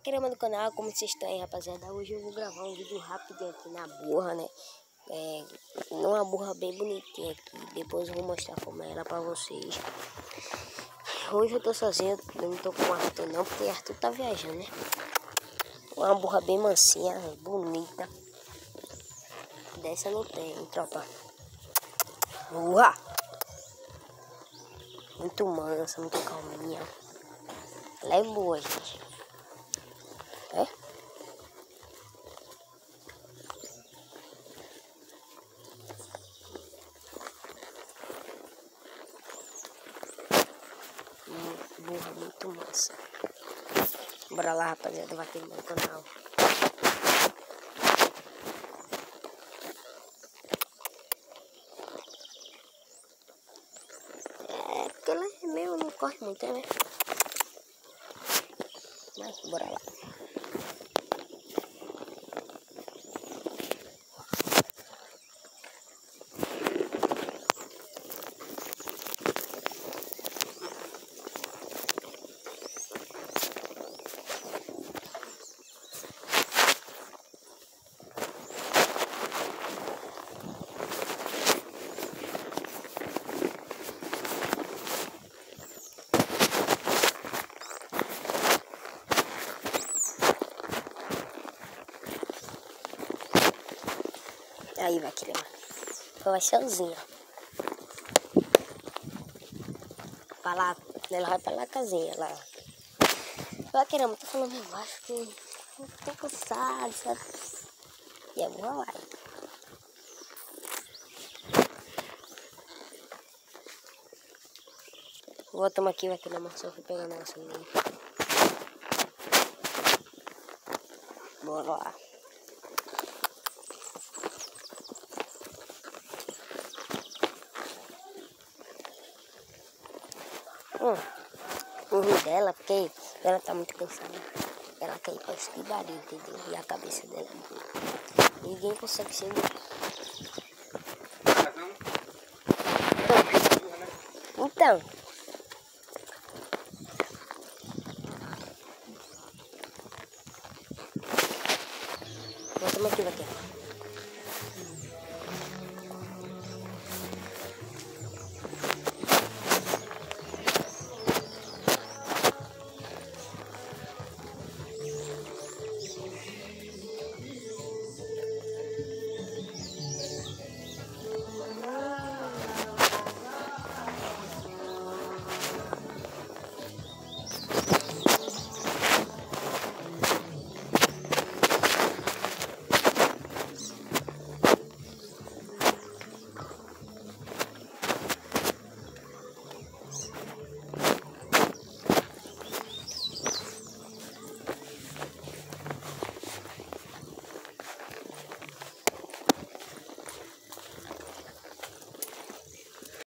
Paquerama do canal, como vocês estão aí, rapaziada? Hoje eu vou gravar um vídeo rápido aqui na burra, né? É, numa burra bem bonitinha aqui. Depois eu vou mostrar como é ela pra vocês. Hoje eu tô sozinho, eu não tô com o Arthur não, porque o Arthur tá viajando, né? Uma burra bem mansinha, bonita. Dessa não tem, tropa. Burra! Muito mansa, muito calminha. Ela é boa, gente. É? Burra muito massa. Bora lá, rapaziada, vai no meu canal. É, porque ela é meio, não corre muito, né? Mas bora lá. Aí vai criar. Vai sozinha. Vai lá, ela vai pra lá casinha lá. Vai querendo, tô falando mais baixo que eu tô cansado, sabe? E agora vai. Vou tomar aqui, vai na maçã, fui pegar negócio ali. Bora lá. Hum, o dela, porque ela tá muito cansada. Ela quer ir pra estibaria, entendeu? E a cabeça dela. Ninguém consegue segurar. Então. Vou tomar aqui, aqui.